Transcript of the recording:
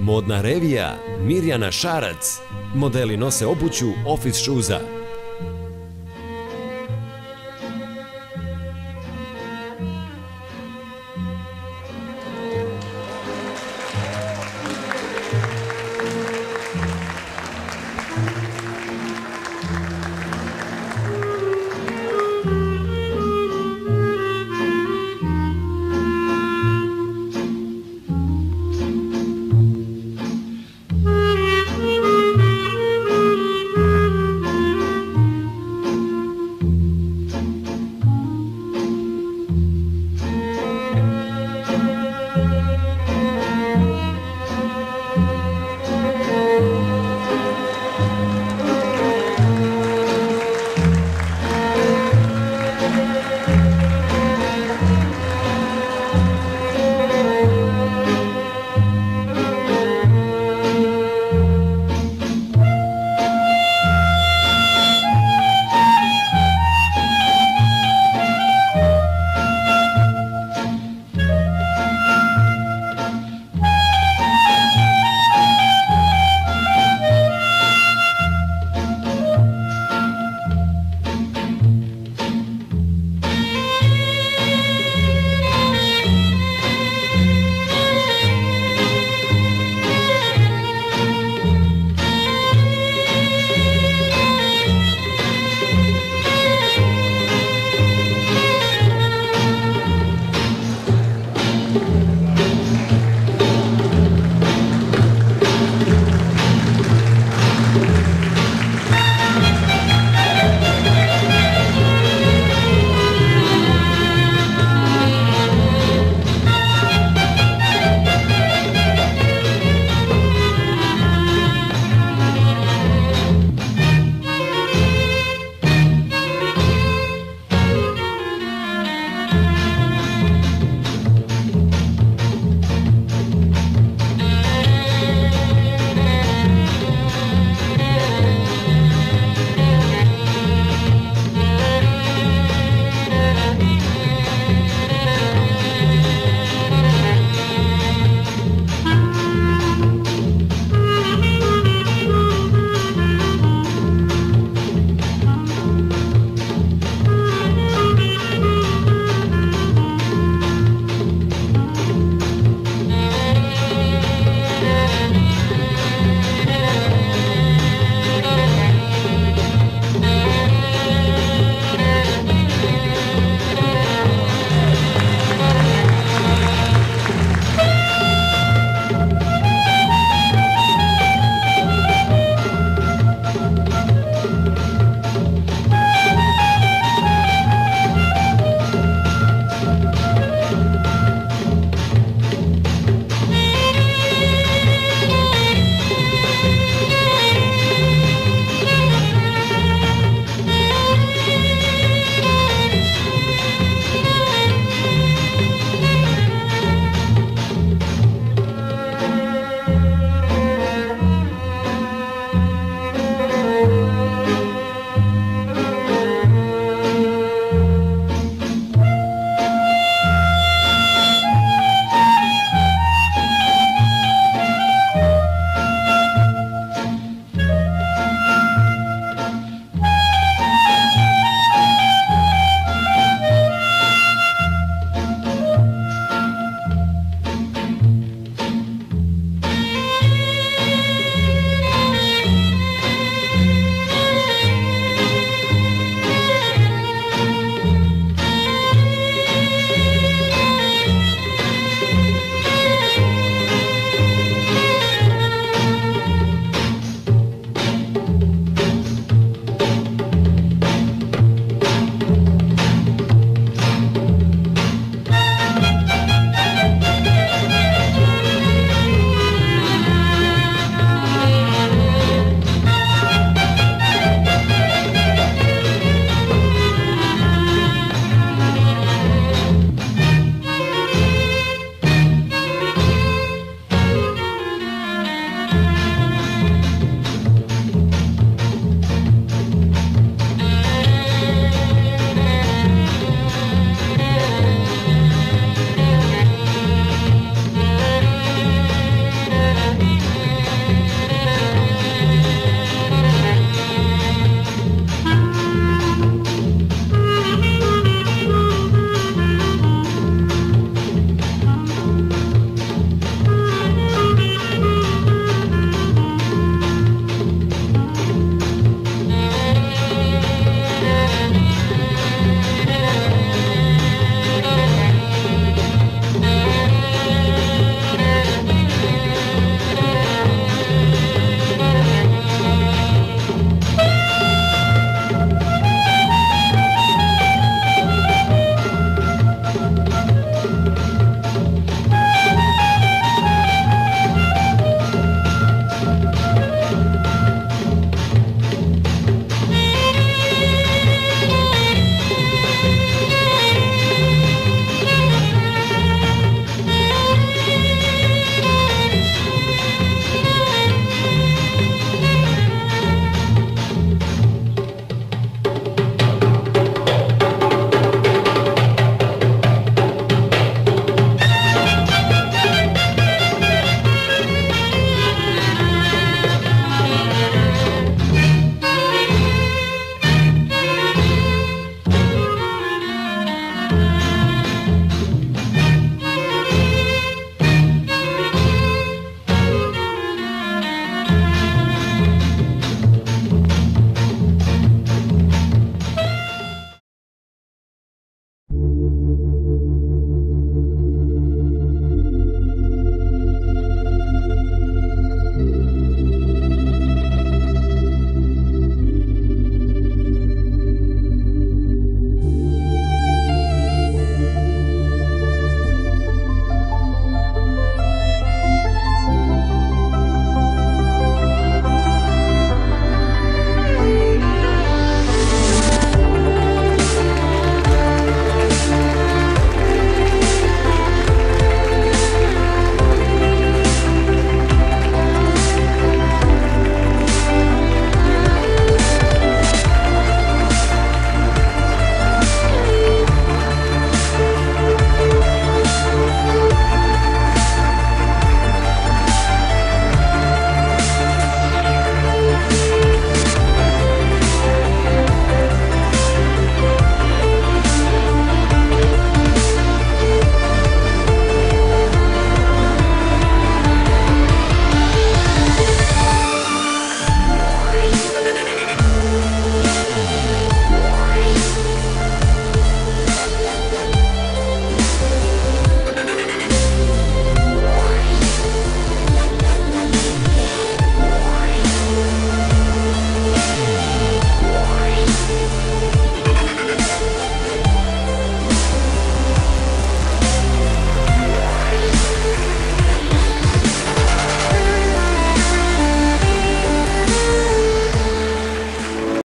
Modna revija Mirjana Šarac. Modeli nose obuću Office Shoes-a.